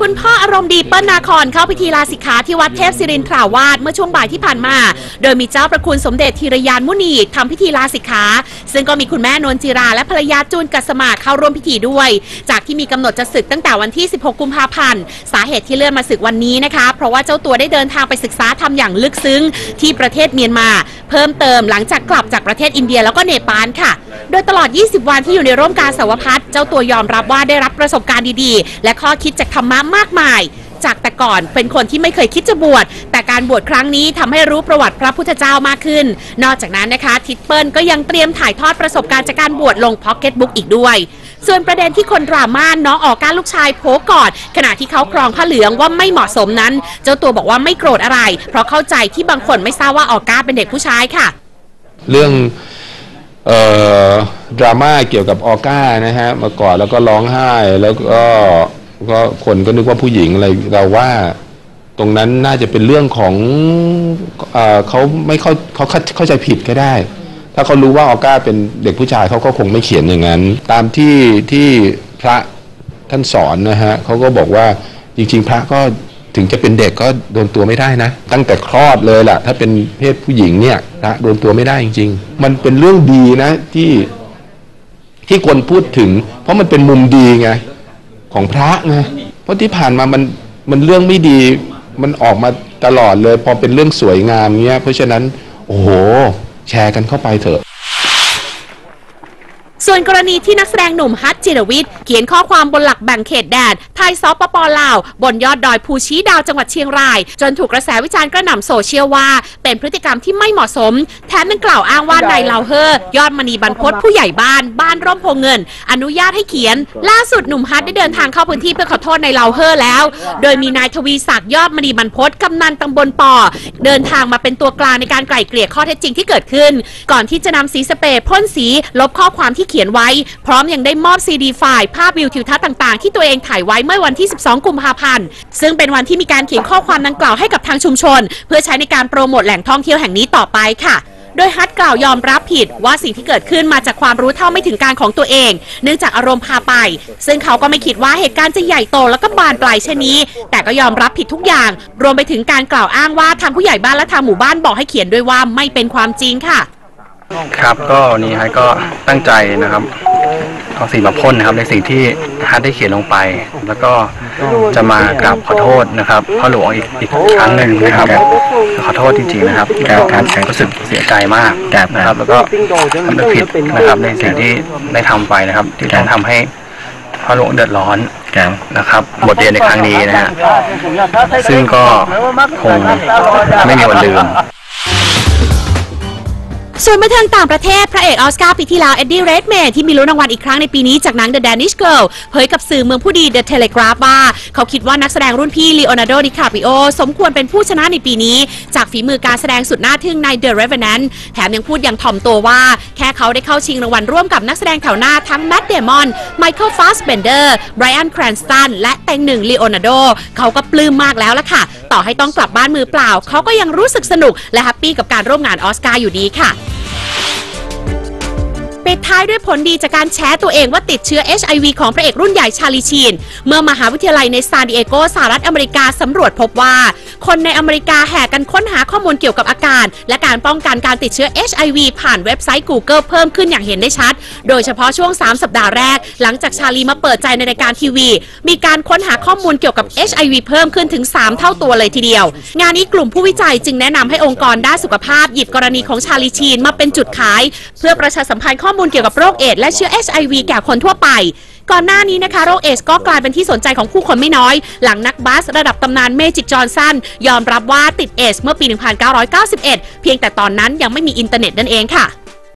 คุณพ่ออารมณ์ดีเปิ้ลนาคอนเข้าพิธีลาสิกขาที่วัดเทพศิรินทราวาสเมื่อช่วงบ่ายที่ผ่านมา โดยมีเจ้าประคุณสมเด็จธีรยานมุนีทำพิธีลาสิกขา ซึ่งก็มีคุณแม่นวลจิราและภรรยาจูนกัสมาเข้าร่วมพิธีด้วย จากที่มีกำหนดจะศึกตั้งแต่วันที่ 16 กุมภาพันธ์ สาเหตุที่เลื่อนมาศึกวันนี้นะคะ เพราะว่าเจ้าตัวได้เดินทางไปศึกษาทำอย่างลึกซึ้งที่ประเทศเมียนมา เพิ่มเติมหลังจากกลับจากประเทศอินเดียแล้วก็เนปาลค่ะ โดยตลอด 20 วันที่อยู่ในร่มกาสาวพัฒน์เจ้าตัวยอมรับว่าได้รับประสบการณ์ดีๆ และข้อคิดจากธรรมะมากมายจากแต่ก่อนเป็นคนที่ไม่เคยคิดจะบวช แต่การบวชครั้งนี้ทำให้รู้ประวัติพระพุทธเจ้ามากขึ้น นอกจากนั้นนะคะ ทิดเปิลก็ยังเตรียมถ่ายทอดประสบการณ์จากการบวชลงพ็อกเก็ตบุ๊กอีกด้วย ส่วนประเด็นที่คนดราม่าน้องออก้าลูกชายโพกอด ขณะที่เขาครองผ้าเหลืองว่าไม่เหมาะสมนั้น เจ้าตัวบอกว่าไม่โกรธอะไร เพราะเข้าใจที่บางคนไม่ทราบว่าออก้าเป็นเด็กผู้ชายค่ะ เรื่องออดราม่าเกี่ยวกับออก้านะฮะมาก่อนแล้วก็ร้องไห้แล้วก็ก็คนก็นึกว่าผู้หญิงอะไรเราว่าตรงนั้นน่าจะเป็นเรื่องของเออเขาไม่เข้าเขาเข้าใจผิดก็ได้ ถ้าเขารู้ว่าออก้าเป็นเด็กผู้ชายเขาก็คงไม่เขียนอย่างนั้น ตามที่ที่พระท่านสอนนะฮะเขาก็บอกว่าจริง ๆ พระก็ถึงจะเป็นเด็กก็โดนตัวไม่ได้นะ ตั้งแต่คลอดเลยล่ะ ถ้าเป็นเพศผู้หญิงเนี่ยพระโดนตัวไม่ได้จริง ๆ มันเป็นเรื่องดีนะที่ที่คนพูดถึง เพราะมันเป็นมุมดีไงของพระไงเพราะที่ผ่านมามันมันเรื่องไม่ดีมันออกมาตลอดเลย พอเป็นเรื่องสวยงามเงี้ยเพราะฉะนั้น โอ้โห แชร์กันเข้าไปเถอะ ส่วนกรณีที่นักแสดงหนุ่มฮัทจิรวิทย์เขียนข้อความบนหลักแบ่งเขตแดนไทยซอปปลาว บนยอดดอยภูชี้ดาวจังหวัดเชียงราย จนถูกกระแสวิจารณ์กระหน่ำโซเชียลว่า เป็นพฤติกรรมที่ไม่เหมาะสม แถมยังกล่าวอ้างว่านายลาวเฮอร์ยอดมณีบรรพตผู้ใหญ่บ้านบ้านร่มโพธิ์เงิน อนุญาตให้เขียน ล่าสุดหนุ่มฮัทได้เดินทางเข้าพื้นที่เพื่อขอโทษนายลาวเฮอร์แล้ว โดยมีนายทวีศักดิ์ยอดมณีบรรพตกำนันตำบลปอเดินทางมาเป็นตัวกลางในการไกล่เกลี่ยข้อเท็จจริงที่เกิดขึ้น ก่อนที่จะนำสีสเปรย์พ่นสีลบข้อความที่เขียนไว้ พร้อมยังได้มอบซีดีไฟล์ภาพวิวทิวทัศน์ต่างๆ ที่ตัวเองถ่ายไว้เมื่อวันที่ 12 กุมภาพันธ์ ซึ่งเป็นวันที่มีการเขียนข้อความดังกล่าวให้กับทางชุมชน เพื่อใช้ในการโปรโมทแหล่งท่องเที่ยวแห่งนี้ต่อไปค่ะโดยฮัทกล่าวยอมรับผิดว่าสิ่งที่เกิดขึ้นมาจากความรู้เท่าไม่ถึงการของตัวเอง เนื่องจากอารมณ์พาไป ซึ่งเขาก็ไม่คิดว่าเหตุการณ์จะใหญ่โตแล้วก็บานปลายเช่นนี้ แต่ก็ยอมรับผิดทุกอย่าง รวมไปถึงการกล่าวอ้างว่าทางผู้ใหญ่บ้านและทางหมู่บ้านบอกให้เขียนด้วยว่าไม่เป็นความจริงค่ะ ครับก็นนี้ฮัทก็ตั้งใจนะครับเอาสีมาพ่นนะครับ ในสิ่งที่ฮัทได้เขียนลงไป แล้วก็จะมากราบขอโทษนะครับพ่อหลวงอีกอีกครั้งหนึ่งนะครับขอโทษจริงๆนะครับการการรู้สึกเสียใจมากนะครับ แล้วก็สำผิดนะครับ ในสิ่งที่ได้ทำไปนะครับ ที่ต้องทำให้พ่อหลวงเดือดร้อนนะครับ บทเรียนในครั้งนี้นะฮะซึ่งก็คงไม่มีวันลืม ส่วนบันเทิงต่างประเทศพระเอกออสการ์ปีที่แล้วเอ็ดดี้เรดแมนที่มีลุ้นรางวัลอีกครั้งในปีนี้จากหนัง The Danish Girl เผยกับสื่อเมืองผู้ดี The Telegraph ว่า เขาคิดว่านักแสดงรุ่นพี่ลีโอนาร์โดดิคาปิโอสมควรเป็นผู้ชนะในปีนี้ จากฝีมือการแสดงสุดน่าทึ่งใน The Revenant แถมยังพูดอย่างถ่อมตัวว่า แค่เขาได้เข้าชิงรางวัลร่วมกับนักแสดงแถวหน้าทั้งแม t เดมอนไมเคิลฟาสเบนเดอร์ไบรอันแครนสตันและเต็งหนึ่งลีโอนาร์โดเขาก็ปลื้มมากแล้วล่ะค่ะ ต่อให้ต้องกลับบ้านมือเปล่า เขาก็ยังรู้สึกสนุกและ happy กับการร่วมงานออสการ์อยู่ดีค่ะปิดท้ายด้วยผลดีจากการแชร์ตัวเองว่าติดเชื้อ HIV ของพระเอกรุ่นใหญ่ชาลีชีน เมื่อมหาวิทยาลัยในซานดิเอโกสหรัฐอเมริกาสำรวจพบว่า คนในอเมริกาแห่กันค้นหาข้อมูลเกี่ยวกับอาการ และการป้องกันการติดเชื้อ HIV ผ่านเว็บไซต์ Google เพิ่มขึ้นอย่างเห็นได้ชัด โดยเฉพาะช่วง 3 สัปดาห์แรก หลังจากชาลีมาเปิดใจในรายการทีวี มีการค้นหาข้อมูลเกี่ยวกับ HIV เพิ่มขึ้นถึง 3 เท่าตัวเลยทีเดียว งานนี้กลุ่มผู้วิจัยจึงแนะนำให้องค์กรด้านสุขภาพหยิบกรณีของชาลีชีนมาเป็นจุดขาย เพื่อประชาสัมพันธ์ข้อมูลเกี่ยวกับโรคเอดส์และเชื้อ HIV แก่คนทั่วไป ก่อนหน้านี้นะคะโรคเอดส์ก็กลายเป็นที่สนใจของผู้คนไม่น้อย หลังนักบาสระดับตำนานเมจิกจอห์นสันยอมรับว่าติดเอดส์เมื่อปี 1991 เพียงแต่ตอนนั้นยังไม่มีอินเทอร์เน็ตนั่นเองค่ะ